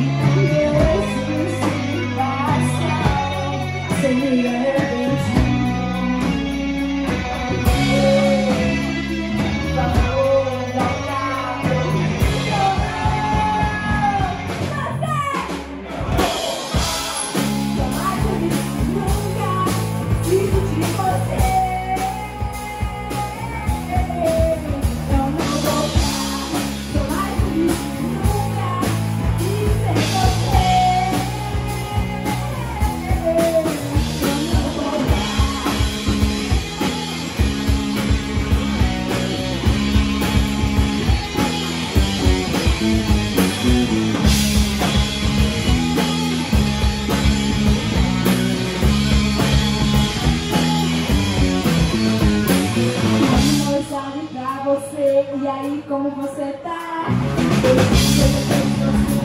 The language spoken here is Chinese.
你看见我，嘻嘻发笑。E aí, como você tá? Eu